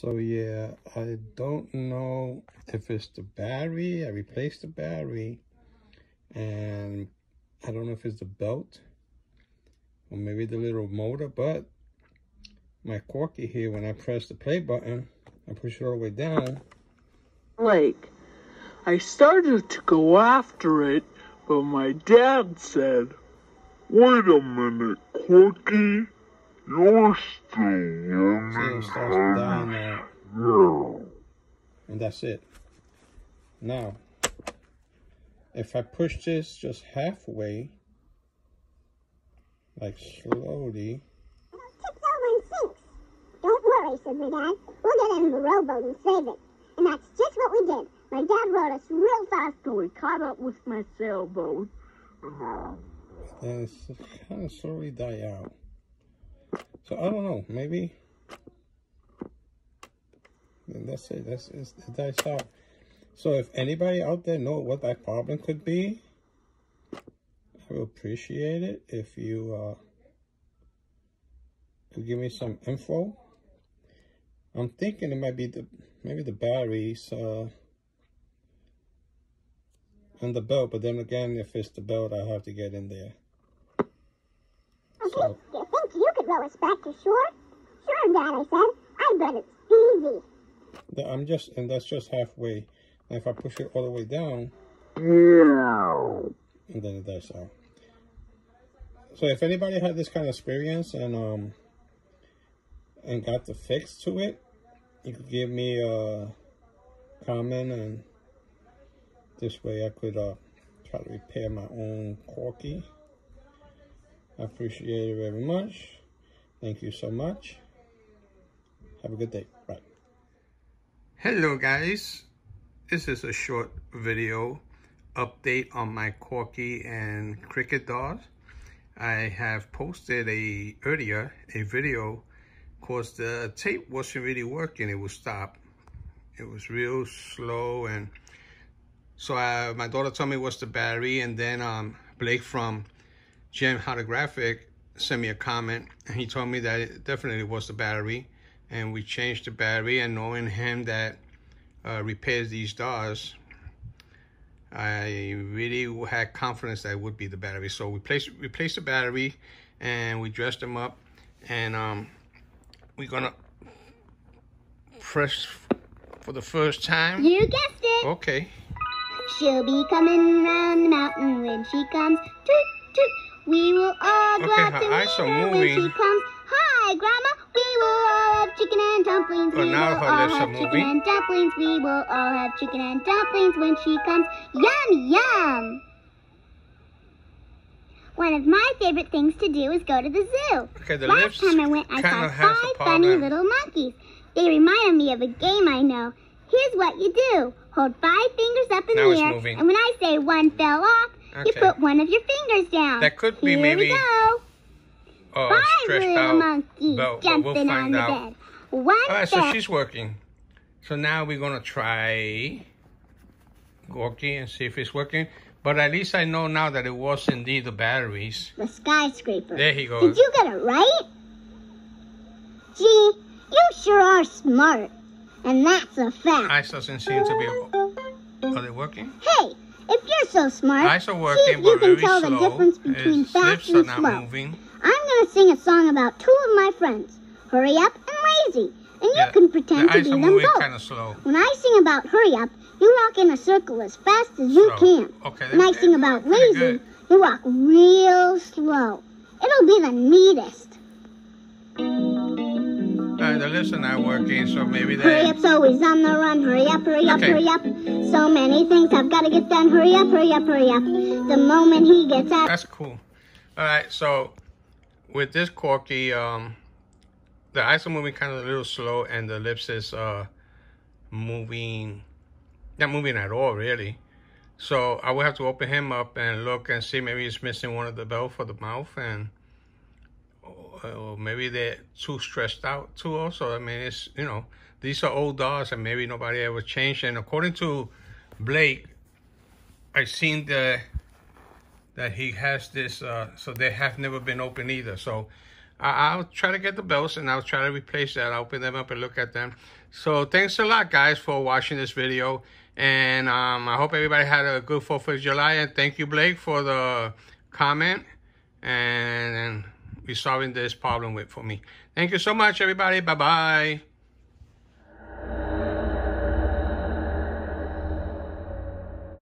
So yeah, I don't know if it's the battery. I replaced the battery and I don't know if it's the belt or maybe the little motor, but my corky here, when I press the play button, I push it all the way down. Like, I started to go after it, but my dad said, Wait a minute, Corky. You're still learning See, it starts dying And that's it. Now, if I push this just halfway, like slowly, tips over and sinks. Don't worry, said my dad. We'll get in the rowboat and save it. And that's just what we did. My dad rowed us real fast till we caught up with my sailboat. And it's kind of slowly die out. So I don't know, maybe. And that's it. That's it's, it dies out. So if anybody out there know what that problem could be, I would appreciate it if you uh, could give me some info. I'm thinking it might be the maybe the batteries uh, and the belt, but then again, if it's the belt, I have to get in there. So- do you think you could row us back to shore? Sure, Dad, I said. I bet it's easy. I'm just, and that's just halfway. And if I push it all the way down, and then it dies out. So if anybody had this kind of experience and um and got the fix to it, you could give me a comment and this way I could uh try to repair my own corky. I appreciate it very much. Thank you so much. Have a good day. Bye. Hello guys. This is a short video update on my Corky and Cricket dolls. I have posted a earlier a video cause the tape wasn't really working. It would stop. It was real slow and so uh, my daughter told me was the battery and then um, Blake from Gem Holographic sent me a comment and he told me that it definitely was the battery and we changed the battery and knowing him that uh, repairs these dolls I really had confidence that it would be the battery. So we placed replaced the battery and we dressed them up and um, we're gonna press for the first time. You guessed it. Okay. She'll be coming round the mountain when she comes. Toot, toot. We will all go Okay, out to meet her when she moving. comes. Hi, Grandma. We will all have chicken and dumplings. Oh, we now will all have chicken moving. and dumplings. We will all have chicken and dumplings when she comes. Yum, yum. One of my favorite things to do is go to the zoo. Okay, the Last time I went, I saw kinda has a five funny little monkeys. They reminded me of a game I know. Here's what you do. Hold five fingers up in Now the air, moving. and when I say one fell off, you put one of your fingers down. That could be Here maybe- we go. Oh, stretched little out. monkeys but- but jumping we'll on the out. bed. One All right, so she's working. So now we're gonna try Corky and see if it's working. But at least I know now that it was indeed the batteries. the skyscraper. There he goes. Did you get it right? Gee, you sure are smart. And that's a fact. Eyes doesn't seem to be. Are they working? Hey, if you're so smart, Eyes are see if you can tell slow. the difference between His fast and slow. moving. I'm going to sing a song about two of my friends, Hurry Up and Lazy. And you can pretend to be them both. kind of slow. When I sing about Hurry Up, you walk in a circle as fast as you Slow. can. Okay, When I sing about Lazy, you walk real slow. It'll be the neatest. Uh, the lips are not working, so maybe Hurry they. up's always on the run. Hurry up, hurry up, Okay. hurry up. So many things I've got to get done. Hurry up, hurry up, hurry up. The moment he gets out. That's cool. All right, so with this corky, um, the eyes are moving kind of a little slow, and the lips is uh moving, not moving at all, really. So I will have to open him up and look and see maybe he's missing one of the bell for the mouth, and or maybe they're too stressed out too also. I mean, it's, you know, these are old dogs and maybe nobody ever changed. And according to Blake, I seen the, that he has this, uh, so they have never been open either. So I, will try to get the belts and I'll try to replace that. I'll open them up and look at them. So thanks a lot, guys, for watching this video. And um, I hope everybody had a good 4th of July. And thank you, Blake, for the comment. and, and be solving this problem with for me. Thank you so much, everybody. Bye-bye.